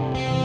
Bye.